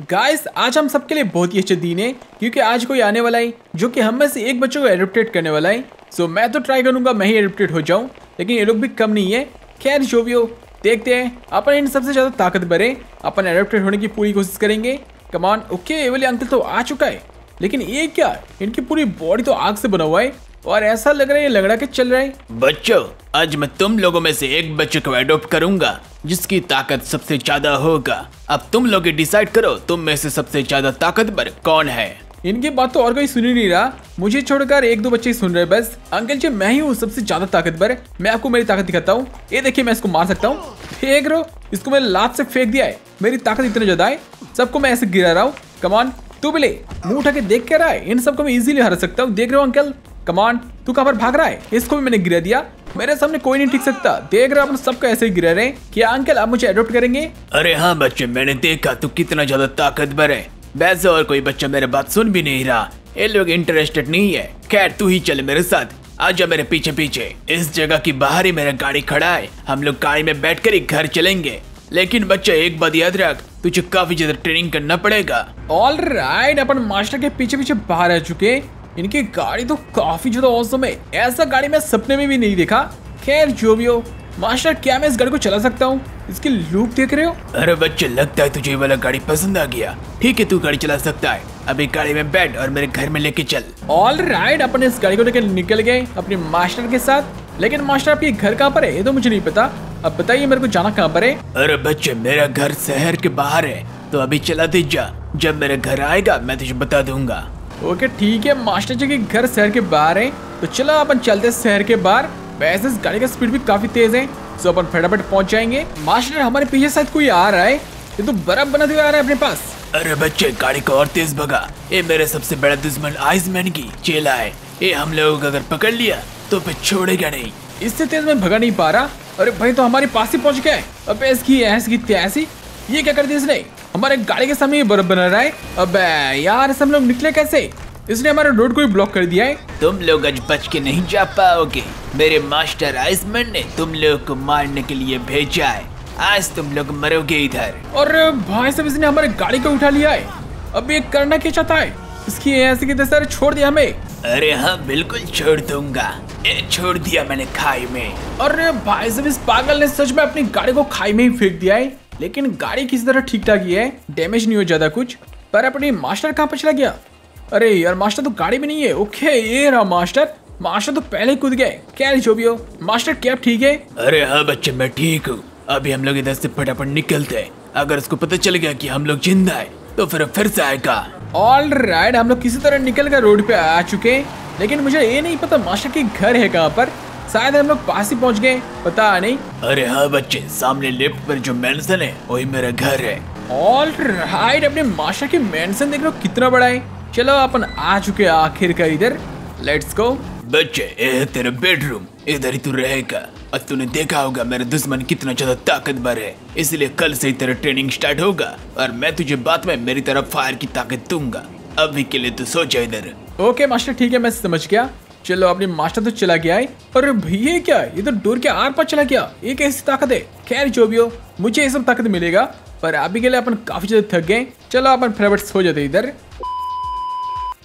Guys आज हम सबके लिए बहुत ही अच्छे दिन है क्योंकि आज कोई आने वाला है जो कि हम में से एक बच्चों को एडोप्टेट करने वाला है। सो so, मैं तो ट्राई करूँगा मैं ही एडोप्टेट हो जाऊँ लेकिन ये लोग भी कम नहीं है। खैर जो भी हो देखते हैं। अपन इन सबसे ज़्यादा ताकतवर है। अपन एडोप्टेड होने की पूरी कोशिश करेंगे। कमान ओके ये वाले अंकल तो आ चुका है। लेकिन ये क्या? इनकी पूरी बॉडी तो आग से बना हुआ है। और ऐसा लग रहा है ये लगड़ा के चल रहा है। बच्चों आज मैं तुम लोगों में से एक बच्चे को अडॉप्ट करूँगा जिसकी ताकत सबसे ज़्यादा होगा। अब तुम लोग डिसाइड करो तुम में से सबसे ज़्यादा ताकतवर कौन है। इनकी बात तो और कोई सुन ही नहीं रहा। मुझे छोड़कर एक दो बच्चे सुन रहे हैं बस। अंकल जी मैं ही हूँ सबसे ज़्यादा ताकतवर। मैं आपको मेरी ताकत दिखाता हूँ। ये देखिए मैं इसको मार सकता हूँ। फेंक रहा इसको मैंने लात से फेंक दिया है। मेरी ताकत इतनी ज़्यादा है। सबको मैं ऐसे गिरा रहा हूँ। कमान तू भी ले। मुँह उठा के देख के रहा है? इन सबको मैं इजीली हरा सकता हूँ। देख रहे हो अंकल? कमान तू कहाँ पर भाग रहा है? इसको भी मैंने गिरा दिया। मेरे सामने कोई नहीं टिक सकता। देख रहा अपन सबको ऐसे ही गिरा रहे क्या अंकल आप मुझे अडोप्ट करेंगे? अरे हाँ बच्चे मैंने देखा तू कितना ज़्यादा ताकतवर है। वैसे और कोई बच्चा मेरे बात सुन भी नहीं रहा। ये लोग इंटरेस्टेड नहीं है। खैर तू ही चल मेरे साथ। आजा मेरे पीछे पीछे इस जगह की बाहर ही मेरा गाड़ी खड़ा है। हम लोग गाड़ी में बैठ कर ही घर चलेंगे। लेकिन बच्चा एक बात याद रख तुझे काफ़ी ज़्यादा ट्रेनिंग करना पड़ेगा। ऑल राइट right, अपन मास्टर के पीछे पीछे बाहर आ चुके इनकी गाड़ी तो काफ़ी ज़्यादा औसम है। ऐसा गाड़ी मैं सपने में भी नहीं देखा। खैर जो भी हो मास्टर क्या मैं इस गाड़ी को चला सकता हूँ? इसकी लुक देख रहे हो? अरे बच्चे लगता है तुझे वाला गाड़ी पसंद आ गया। ठीक है तू गाड़ी चला सकता है। अभी गाड़ी में बैठ और मेरे घर में लेके चल। ऑल राइट अपन इस गाड़ी को लेकर निकल गए अपने मास्टर के साथ। लेकिन मास्टर आपके घर कहाँ पर है ये तो मुझे नहीं पता। अब बताइए मेरे को जाना कहाँ पर है? अरे बच्चे मेरा घर शहर के बाहर है। तो अभी चला दे जा। जब मेरे घर आएगा मैं तुझे बता दूँगा। ओके ठीक है मास्टर जी के घर शहर के बाहर है। तो चलो अपन चलते शहर के बाहर। वैसे इस गाड़ी का स्पीड भी काफ़ी तेज है तो अपन फटाफट पहुँच जाएँगे। मास्टर हमारे पीछे शायद कोई आ रहा है? ये तो बर्फ़ बनाते हुए आ रहा है अपने पास। अरे बच्चे गाड़ी को और तेज भगा। ये मेरे सबसे बड़ा दुश्मन आइसमैन की चेला है। ये हम लोगों को अगर पकड़ लिया तो फिर छोड़ेगा नहीं। इससे तेज मैं भगा नहीं पा रहा। अरे भाई तो हमारे पास ही पहुँच है। अब इसकी ऐसी की ऐसी ये क्या कर दिया इसने? हमारे गाड़ी के सामने ये बर्फ़ बना रहा है। अब यार सब लोग निकले कैसे? इसने हमारे रोड को ही ब्लॉक कर दिया है। तुम लोग आज बच के नहीं जा पाओगे। मेरे मास्टर आइसमैन ने तुम लोग को मारने के लिए भेजा है। आज तुम लोग मरोगे इधर। और भाई साहब इसने हमारे गाड़ी को उठा लिया है। अब ये करना क्या चाहता है? इसकी ऐसे की तरह छोड़ दिया हमें। अरे हाँ बिल्कुल छोड़ दूँगा। ए, छोड़ दिया मैंने खाई में। और भाई साहब इस पागल ने सच में अपनी गाड़ी को खाई में ही फेंक दिया है। लेकिन गाड़ी किसी तरह ठीक ठाक ही है डैमेज नहीं हो ज़्यादा कुछ पर अपनी मास्टर कहाँ पर चला गया? अरे यार मास्टर तो गाड़ी में नहीं है। ओके ये रहा मास्टर मास्टर तो पहले कूद गए। क्या जो भी हो मास्टर क्या ठीक है? अरे हाँ बच्चे मैं ठीक हूँ। अभी हम लोग इधर से फटाफट निकलते हैं। अगर उसको पता चल गया कि हम लोग ज़िंदा है तो फिर फिर से आएगा। ऑल राइट हम लोग किसी तरह निकल कर रोड पे आ चुके लेकिन मुझे ये नहीं पता मास्टर के घर है कहाँ पर। शायद हम लोग पास ही पहुँच गए पता नहीं। अरे हाँ बच्चे सामने लिफ्ट पर जो मेंशन है वही मेरा घर है। ऑल राइट अपने मास्टर की मेंशन देख लो कितना बड़ा है। चलो अपन आ चुके आखिरकार इधर। लेट्स गो बच्चे ये है तेरा बेडरूम इधर ही तू रहेगा। और तूने देखा होगा मेरा दुश्मन कितना ज़्यादा ताकतवर है। इसलिए कल से ही तेरा ट्रेनिंग स्टार्ट होगा और मैं तुझे बाद में मेरी तरफ़ फायर की ताकत दूँगा। अभी के लिए तू सो जा इधर। ओके मास्टर ठीक है मैं समझ गया। चलो, अपने मास्टर तो चला गया है। और भैया क्या? ये तो डोर के आर पार चला गया। ये कैसी ताकत है? खैर, जो भी हो, मुझे ये सब ताकत मिलेगा, पर अभी के लिए अपन काफ़ी ज़्यादा थक गए। चलो, अपन फटाफट सो जाते इधर।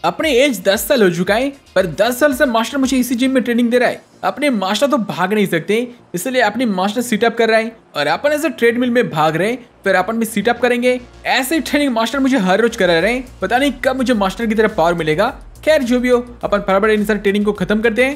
अपने एज 10 साल हो चुका है, पर 10 साल से मास्टर मुझे इसी जिम में ट्रेनिंग दे रहा है। अपने मास्टर तो भाग नहीं सकते, इसलिए अपने मास्टर सीटअप कर रहा है। और अपन ऐसे ट्रेडमिल में भाग रहे हैं, फिर अपन भी सीटअप करेंगे। ऐसे ट्रेनिंग मास्टर मुझे हर रोज करा रहे हैं। पता नहीं कब मुझे मास्टर की तरफ़ पावर मिलेगा। खैर, जो भी हो, अपन फटाफट इन सारी ट्रेनिंग को खत्म करते हैं।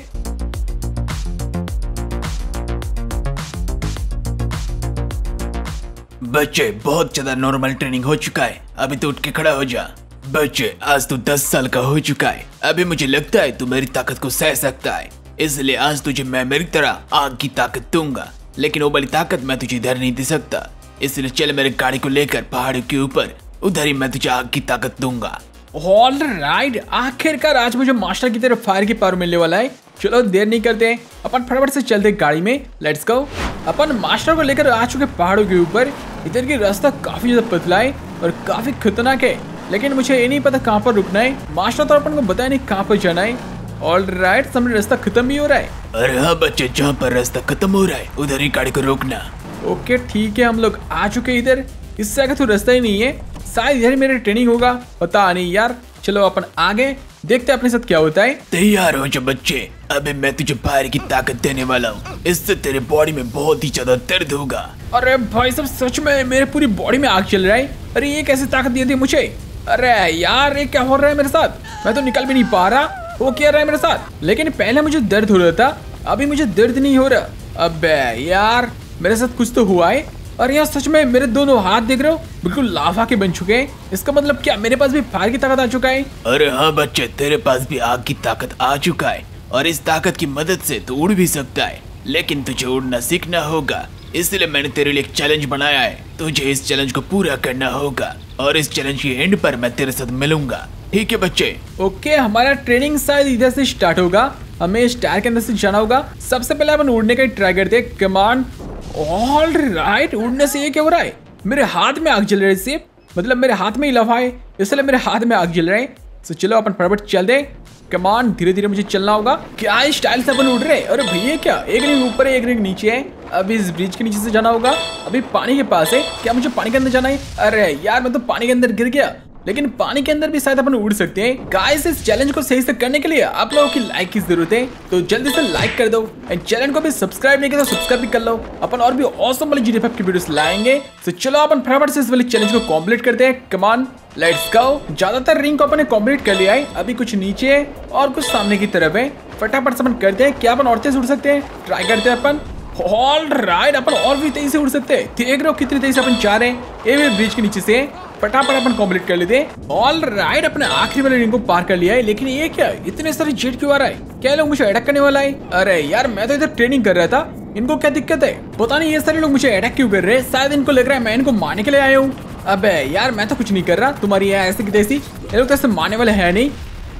बच्चे, बहुत ज़्यादा नॉर्मल ट्रेनिंग हो चुका है। अभी तो उठ के खड़ा हो जा। बच्चे, आज तू दस साल का हो चुका है। अभी मुझे लगता है तू मेरी ताकत को सह सकता है। इसलिए आज तुझे मैं मेरी तरह आग की ताकत दूँगा। लेकिन वो वाली ताकत मैं तुझे इधर नहीं दे सकता। इसलिए चल मेरे गाड़ी को लेकर पहाड़ों के ऊपर। उधर ही मैं तुझे आग की ताकत दूँगा। ऑल राइट आखिरकार आज मुझे मास्टर की तरफ़ फायर की पावर मिलने वाला है। चलो देर नहीं करते अपन फटाफट से चलते गाड़ी में। लेट्स गो अपन मास्टर को लेकर आ चुके पहाड़ों के ऊपर। इधर की रास्ता काफ़ी ज़्यादा पतला है और काफ़ी खतरनाक है। लेकिन मुझे ये नहीं पता कहाँ पर रुकना है। मास्टर तो अपन को बताया नहीं कहाँ पर जाना है। ऑल राइट सामने रास्ता खत्म भी हो रहा है। अरे हाँ बच्चे जहाँ पर रास्ता खत्म हो रहा है उधर ही गाड़ी को रोकना। ओके ठीक है हम लोग आ चुके इधर। इससे आगे तो रास्ता ही नहीं है। शायद इधर ही मेरी ट्रेनिंग होगा। पता नहीं यार। चलो अपन आगे। देखते हैं अपने साथ क्या होता है। तैयार हो जा बच्चे। अबे मैं तुझे फायर की ताकत देने वाला हूँ। इससे तेरे बॉडी में बहुत ही ज़्यादा दर्द होगा। अरे भाई सब सच में मेरे पूरी बॉडी में आग चल रहा है। अरे ये कैसे ताकत दी थी मुझे? अरे यार ये क्या हो रहा है मेरे साथ? मैं तो निकल भी नहीं पा रहा। वो क्या रहा है मेरे साथ? लेकिन पहले मुझे दर्द हो रहा था। अभी मुझे दर्द नहीं हो रहा। अब यार मेरे साथ कुछ तो हुआ है। और यहाँ सच में मेरे दोनों हाथ देख रहे हो? बिल्कुल लाफा के बन चुके हैं। इसका मतलब क्या मेरे पास भी फायर की ताकत आ चुका है? अरे हाँ बच्चे तेरे पास भी आग की ताकत आ चुका है और इस ताकत की मदद से तू उड़ भी सकता है लेकिन तुझे उड़ना सीखना होगा। इसलिए मैंने तेरे लिए एक चैलेंज बनाया है। तुझे इस चैलेंज को पूरा करना होगा और इस चैलेंज के एंड पर मैं तेरे साथ मिलूँगा। ठीक है बच्चे? ओके हमारा ट्रेनिंग शायद इधर से स्टार्ट होगा। हमें स्टार के अंदर से जाना होगा। सबसे पहले अपन उड़ने का ट्राई करते हैं। कमांड ऑल राइट उड़ने से ये क्या हो रहा है? मेरे हाथ में आग जल रही है मतलब मेरे हाथ में ही लफा है, इसलिए मेरे हाथ में आग जल रहे हैं। तो चलो अपन फटाफट चल दे। कमान धीरे धीरे मुझे चलना होगा। क्या स्टाइल से अपन उड़ रहे अरे भैया, क्या? एक रिंग ऊपर है, एक रिंग नीचे है। अभी इस ब्रिज के नीचे से जाना होगा। अभी पानी के पास है। क्या मुझे पानी के अंदर जाना है? अरे यार, मैं तो पानी के अंदर गिर गया। लेकिन पानी के अंदर भी शायद अपन उड़ सकते हैं। गाइस इस चैलेंज को सही से करने के लिए आप लोगों की लाइक की ज़रूरत है। तो जल्दी से लाइक कर दो एंड चैनल को भी सब्सक्राइब नहीं किया तो सब्सक्राइब भी कर लो। अपन और भी औसम वाली जीडी की वीडियोस लाएँगे। तो चलो अपन फटाफट से इस वाले चैलेंज को कंप्लीट करते हैं। कमान लेट्स गो ज़्यादातर रिंग को अपन ने कंप्लीट कर लिया है। अभी कुछ नीचे है और कुछ सामने की तरफ़ है। फटाफट से अपन करते हैं क्या अपन और तेज उड़ सकते हैं। ट्राई करते हैं अपन। ऑल राइट अपन और भी तेज़ी से उड़ सकते हैं। देख रहे हो कितनी तेज़ी से अपन जा रहे हैं। ये ब्रिज के नीचे से फटाफट अपन कंप्लीट कर लेते ऑल राइट अपने आखिरी वाले रिंग को पार कर लिया है, लेकिन ये क्या, इतने सारे जेट क्यों आ रहा है? क्या लोग मुझे अटैक करने वाला है? अरे यार, मैं तो इधर ट्रेनिंग कर रहा था। इनको क्या दिक्कत है? पता नहीं, ये सारे लोग मुझे अटैक क्यों कर रहे हैं? शायद इनको लग रहा है मैं इनको मारने के लिए आया हूँ। अबे यार, मैं तो कुछ नहीं कर रहा। तुम्हारी ऐसे की तैसी, ये लोग तो ऐसे मारने वाले है नहीं।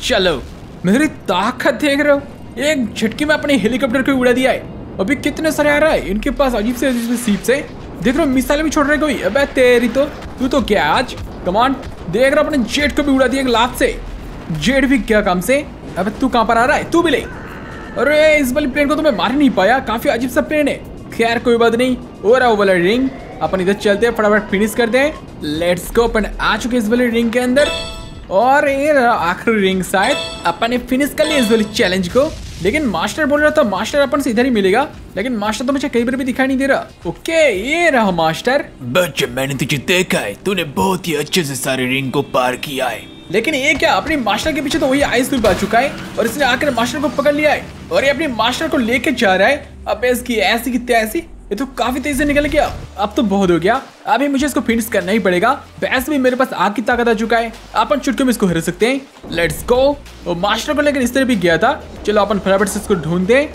चलो मेरी ताकत देख रहे हो। एक झटके में अपने हेलीकॉप्टर को उड़ा दिया है। अभी कितने सारे आ रहा है? इनके पास अजीब से अजीब से सीप से देख रहे हो, मिसाइल भी छोड़ रहे कोई। अबे तेरी तो। तू तो क्या आज? कमान देख रहा अपने जेट को भी उड़ा दिया एक लात से। जेट भी क्या काम से? अबे तू कहाँ पर आ रहा है? तू भी ले। अरे, इस वाली प्लेन को तो मैं मार नहीं पाया। काफ़ी अजीब सा प्लेन है। खैर, कोई बात नहीं। हो रहा वो वाला रिंग अपन इधर चलते हैं, फटाफट फिनिश करते हैं। लेट्स गो अपन आ चुके इस वाले रिंग के अंदर। और ये आखिरी रिंग शायद। अपन ने फिनिश कर लिया इस वाली चैलेंज को। लेकिन मास्टर बोल रहा था मास्टर अपन से इधर ही मिलेगा। लेकिन मास्टर तो मुझे कई बार भी दिखाई नहीं दे रहा। ओके ये रहा मास्टर। बच्चे मैंने तुझे देखा है। तूने बहुत ही अच्छे से सारे रिंग को पार किया है। लेकिन ये क्या अपने मास्टर के पीछे तो वही आइस आ चुका है और इसने आकर मास्टर को पकड़ लिया है। और ये अपने मास्टर को लेके जा रहा है। अब इसकी ऐसी की तैसी ये तो काफ़ी तेज़ी से निकल गया। अब तो बहुत हो गया। अभी मुझे इसको फिनिश करना ही पड़ेगा। वैसे भी मेरे पास आग की ताकत आ चुका है। अपन चुटके में इसको हरा सकते हैं। लेट्स गो वो मास्टर को लेकर इस तरह भी गया था। चलो अपन फटाफट से इसको ढूंढ दे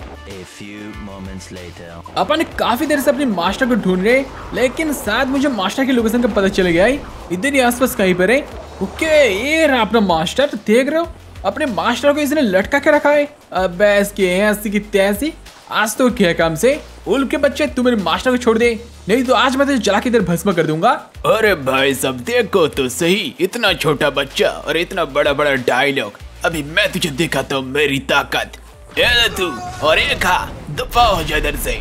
अपन काफ़ी देर से अपने मास्टर को ढूंढ रहे लेकिन शायद मुझे मास्टर की लोकेशन का पता चल गया है। इधर ही आसपास कहीं पर है। ओके ये रहा अपना मास्टर। देख रहे हो अपने मास्टर को इसने लटका के रखा है। अब इसकी ऐसी की तैसी। आज तो क्या काम से? उल्फ के बच्चे तू मेरे मास्टर को छोड़ दे। नहीं तो आज मैं तुझे जला के इधर भस्म कर दूँगा। अरे भाई सब देखो तो सही। इतना छोटा बच्चा और इतना बड़ा बड़ा डायलॉग अभी मैं तुझे दिखाता हूँ मेरी ताकत। तू और ये खा। दफ़ा हो जाए इधर से।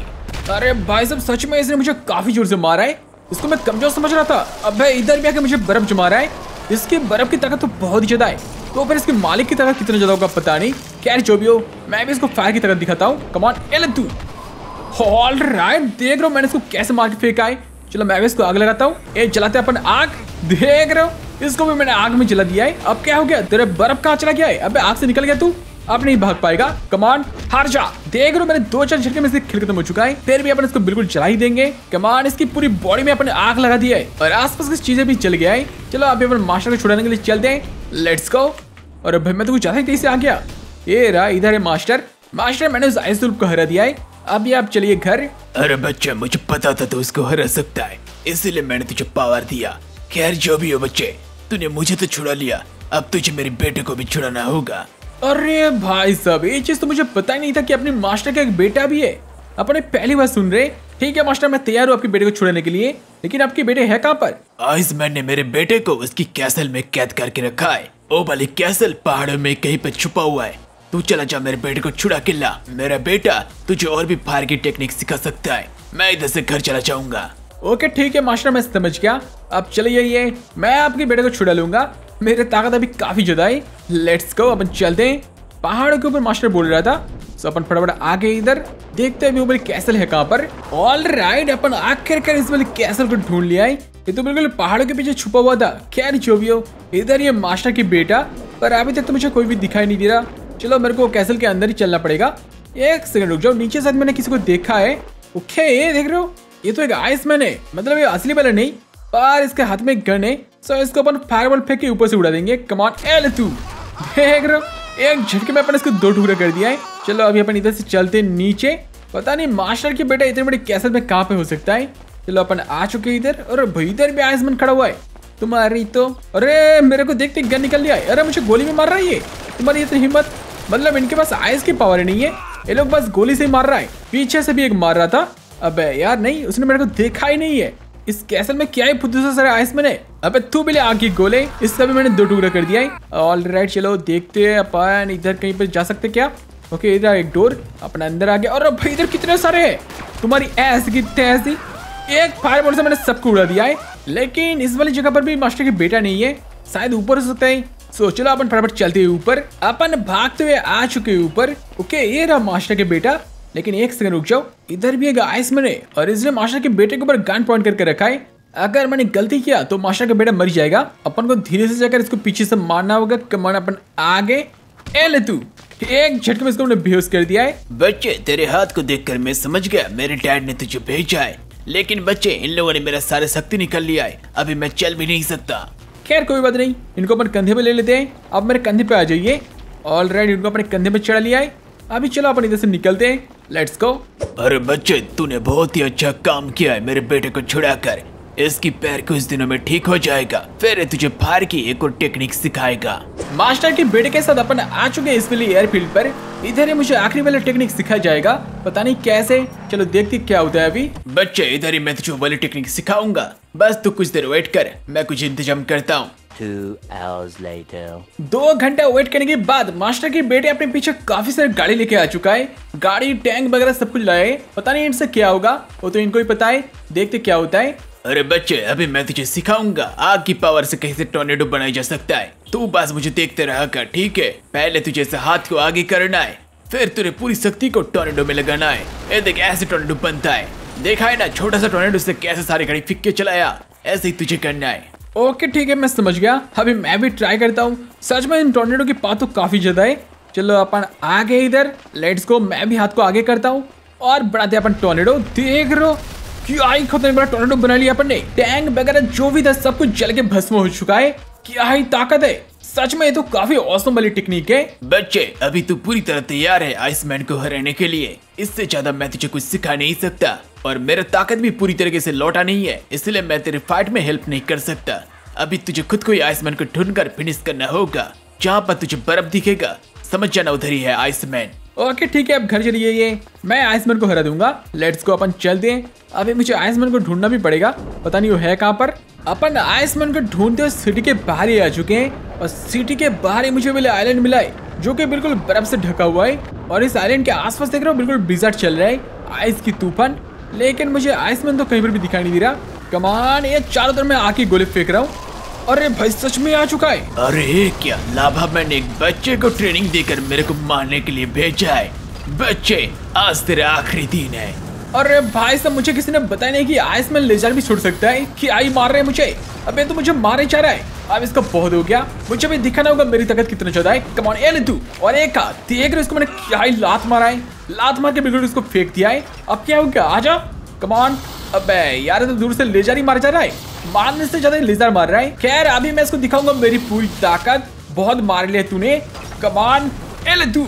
अरे भाई साहब सच में इसने मुझे काफ़ी ज़ोर से मारा है। इसको मैं कमज़ोर समझ रहा था। अब भाई इधर भी आके मुझे बर्फ़ जमा रहा है। इसकी बर्फ़ की ताकत तो बहुत ही ज़्यादा है। तो फिर इसके मालिक की तरह कितना ज़्यादा होगा पता नहीं। खैर, जो भी हो, मैं भी इसको फायर की ताकत दिखाता हूँ। कमान एल तू ऑल राइट देख रहे हो मैंने इसको कैसे मार के फेंका है। चलो, मैं भी इसको आग लगाता हूँ। ये जलाते अपन आग। देख रहे हो, इसको भी मैंने आग में जला दिया है। अब क्या हो गया? तेरे बर्फ़ कहाँ चला गया है? अब, आग से निकल गया तू। अब नहीं भाग पाएगा। कमान हार जा। देख रहे मैंने दो चार झटके में से खिल खत्म हो चुका है। फिर भी अपन इसको बिल्कुल जला ही देंगे। कमान इसकी पूरी बॉडी में अपने आग लगा दिया है। और आसपास की चीज़ें भी चल गया है। चलो, अभी अपन मास्टर को छुड़ाने के लिए चलते हैं। लेट्स गो और भाई मैं तो कुछ ज़्यादा ही तेज से आ गया। ये रहा इधर है मास्टर। मास्टर मैंने उस आइस को हरा दिया है। अभी आप चलिए घर। अरे बच्चे मुझे पता था तो उसको हरा सकता है। इसीलिए मैंने तुझे पावर दिया। खैर जो भी हो बच्चे तूने मुझे तो छुड़ा लिया। अब तुझे मेरे बेटे को भी छुड़ाना होगा। अरे भाई साहब ये चीज़ तो मुझे पता ही नहीं था कि अपने मास्टर का एक बेटा भी है। अपने पहली बार सुन रहे ठीक है मास्टर मैं तैयार हूँ आपके बेटे को छुड़ाने के लिए। लेकिन आपके बेटे है कहाँ पर? आइसमैन ने मेरे बेटे को उसकी कैसल में कैद करके रखा है। ओ वाली कैसल पहाड़ों में कहीं पे छुपा हुआ है। तू चला जा मेरे बेटे को छुड़ा के ला मेरा बेटा तुझे और भी फायर की टेक्निक सिखा सकता है। मैं इधर से घर चला जाऊँगा। ओके ठीक है मास्टर मैं समझ गया। अब चलिए ये मैं आपके बेटे को छुड़ा लूँगा। मेरे ताकत अभी काफ़ी ज़्यादा है। लेट्स गो अपन चलते हैं। पहाड़ों के ऊपर मास्टर बोल रहा था। सो अपन फटाफट आगे इधर देखते हैं ऊपर कैसल है कहाँ पर। ऑल राइट अपन आखिरकार इस वाले कैसल को ढूंढ लिया है। ये तो बिल्कुल पहाड़ों के पीछे छुपा हुआ था। खैर जो भी हो इधर ये मास्टर की बेटा। पर अभी तक तो मुझे कोई भी दिखाई नहीं दे रहा। चलो, मेरे को कैसल के अंदर ही चलना पड़ेगा। एक सेकंड रुक जाओ। नीचे साथ मैंने किसी को देखा है। ओके, ये देख रहे हो? ये तो एक आइसमैन है। मतलब ये असली वाला नहीं। पर इसके हाथ में गन है। सो इसको अपन फायरबॉल फेंक के ऊपर से उड़ा देंगे। कमान एल तू। देख रहे हो? एक झटके में अपन इसको दो टुकड़ा कर दिया है। चलो अभी अपन इधर से चलते नीचे। पता नहीं मास्टर के बेटा इतने बड़े कैसल में कहाँ पे हो सकता है। चलो अपन आ चुके इधर, और भाई इधर भी आइसमैन खड़ा हुआ है। तुम्हारी तो अरे, मेरे को देखते गन निकल लिया अरे, मुझे गोली में मार रहा है ये। तुम्हारी इतनी हिम्मत। मतलब इनके पास आइस की पावर नहीं है। ये लोग बस गोली से मार रहा है। पीछे से भी एक मार रहा था। अबे यार नहीं, उसने मेरे को देखा ही नहीं है। इस कैसल में क्या ही फुद्दू सारे आइस मैंने अबे तू भी ले आगे गोले। इसका भी मैंने दो टुकड़ा कर दिया है। ऑल राइट चलो देखते हैं अपन इधर कहीं पर जा सकते क्या। ओके इधर एक डोर, अपना अंदर आ गया। और भाई, इधर कितने सारे हैं? तुम्हारी ऐस कितने ऐसी एक फायर बॉल से मैंने सबको उड़ा दिया है। लेकिन इस वाली जगह पर भी मास्टर की बेटा नहीं है। शायद ऊपर हो सकता है। सो चलो अपन फटाफट चलते हुए ऊपर। अपन भागते हुए आ चुके ऊपर। ओके ये रहा मास्टर के बेटा। लेकिन एक सेकंड रुक जाओ। इधर भी एक आइस मैंने और इसने मास्टर के बेटे के ऊपर गन पॉइंट करके रखा है। अगर मैंने गलती किया तो मास्टर का बेटा मर जाएगा। अपन को धीरे से जाकर इसको पीछे से मारना होगा। कमान अपन आगे। ए ले तू। एक झटके में इसको मैंने बेहोश कर दिया है। बच्चे तेरे हाथ को देखकर मैं समझ गया मेरे डैड ने तुझे भेजा है। लेकिन बच्चे इन लोगों ने मेरा सारे शक्ति निकल लिया है। अभी मैं चल भी नहीं सकता। खैर कोई बात नहीं। इनको अपन कंधे पे ले लेते हैं। अब मेरे कंधे पे आ जाइए। ऑल राइट इनको अपने कंधे पे चढ़ा लिया है। अभी चलो अपन इधर से निकलते हैं। लेट्स गो अरे बच्चे तूने बहुत ही अच्छा काम किया है मेरे बेटे को छुड़ाकर। इसकी पैर कुछ दिनों में ठीक हो जाएगा। फिर तुझे फायर की एक और टेक्निक सिखाएगा। मास्टर के बेटे के साथ अपन आ चुके हैं इस वाली एयरफील्ड पर। इधर ही मुझे आखिरी वाला टेक्निक सिखाया जाएगा। पता नहीं कैसे। चलो देखते क्या होता है अभी। बच्चे इधर ही मैं तुझे वाली टेक्निक सिखाऊँगा। बस तू कुछ देर वेट कर। मैं कुछ इंतज़ाम करता हूँ। Two hours later. दो घंटे वेट करने के बाद मास्टर के बेटे अपने पीछे काफ़ी सारी गाड़ी लेके आ चुका है। गाड़ी टैंक वगैरह सब कुछ लाए पता नहीं इनसे क्या होगा वो तो इनको ही पता है। देखते क्या होता है। अरे बच्चे, अभी मैं तुझे सिखाऊँगा। आग की पावर से कैसे टोर्नेडो बनाया जा सकता है? तू बस मुझे देखते रहा कर, ठीक है? पहले तुझे इसे हाथ को आगे करना है, फिर तुझे पूरी शक्ति को टोर्नेडो में लगाना है। ये देख, ऐसे टोर्नेडो बनता है। देखा है ना छोटा सा टोर्नेडो से कैसे सारी गाड़ी फिक के चलाया? ऐसे ही तुझे करना है। ओके, ठीक है, मैं समझ गया। अभी मैं भी ट्राई करता हूँ। सच में इन टोर्नेडो की पात तो काफ़ी ज़्यादा है। चलो, अपन आगे इधर। लेट्स को मैं भी हाथ को आगे करता हूँ। और बढ़ाते अपन टोर्नेडो देख हो क्या ही बड़ा टोर्नेडो बना लिया अपन ने। टैंक वगैरह जो भी था, सब कुछ जल के भस्म हो चुका है। क्या ही ताकत है। सच में ये तो काफ़ी औसम वाली टेक्निक है। बच्चे, अभी तू पूरी तरह तैयार है आइसमैन को हराने के लिए। इससे ज़्यादा मैं तुझे कुछ सिखा नहीं सकता। और मेरा ताकत भी पूरी तरीके से लौटा नहीं है, इसलिए मैं तेरे फाइट में हेल्प नहीं कर सकता। अभी तुझे खुद को ही आइसमैन को ढूंढ कर फिनिश करना होगा। जहाँ पर तुझे बर्फ़ दिखेगा। समझ जाना उधर ही है आइसमैन ओके, ठीक है, अब घर चलिए ये। मैं आइसमैन को हरा दूँगा। लेट्स को अपन चलते हैं। अभी मुझे आइसमैन को ढूंढना भी पड़ेगा। पता नहीं वो है कहाँ पर। अपन आइसमैन को ढूंढते हुए सिटी के बाहर ही आ चुके हैं। और सिटी के बाहर ही मुझे मिले आइलैंड मिला है, जो कि बिल्कुल बर्फ़ से ढका हुआ है। और इस आइलैंड के आसपास देख रहे हो, बिल्कुल ब्रिजर्ट चल रहा है। आइस की तूफ़ान। लेकिन मुझे आइसमैन तो कहीं पर भी दिखाई नहीं दे रहा। कमान ये चारों तरफ़ मैं आके गोले फेंक रहा हूँ। अरे भाई सच में आ चुका है। अरे क्या? लाभा मैंने एक बच्चे को ट्रेनिंग देकर मेरे को मारने के लिए भेजा है। बच्चे आज तेरा आखिरी दिन है। अरे भाई साहब मुझे किसी ने बताया नहीं कि आइस में लेजर भी छोड़ सकता है कि आई मार रहे हैं मुझे। अबे तो मुझे मारे चाह रहा है। अब इसका बहुत हो गया। मुझे भी दिखाना होगा मेरी ताकत कितना ज़्यादा है। कमान ए तू। और एक का देख रहे इसको मैंने क्या ही लात मारा है। लात मार के बिगड़ उसको फेंक दिया है। अब क्या हो गया? आ आजा कमान अबे यार तो दूर से लेजर ही मार जा रहा है। मारने से ज़्यादा लेजर मार रहा है। खैर अभी मैं इसको दिखाऊँगा मेरी पूरी ताकत। बहुत मार लिया तूने। कमान ए ले तू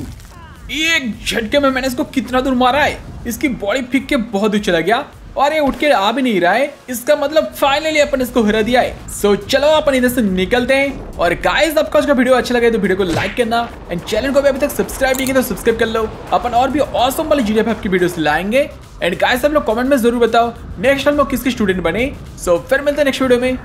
एक झटके में मैंने इसको कितना दूर मारा है? इसकी बॉडी फिक के बहुत दूर चला गया। और ये उठ के आ भी नहीं रहा है। इसका मतलब फाइनली अपन इसको हरा दिया है। सो so, चलो अपन इधर से निकलते हैं। और गाइस आपको आज का वीडियो अच्छा लगे तो वीडियो को लाइक करना। एंड चैनल को भी अभी तक सब्सक्राइब नहीं किया तो सब्सक्राइब कर लो। अपन और भी औसम वाली जी की वीडियोस लाएँगे। एंड गाइस सब लोग कमेंट में ज़रूर बताओ नेक्स्ट टाइम लोग किसके स्टूडेंट बने? सो so, फिर मिलते हैं नेक्स्ट वीडियो में।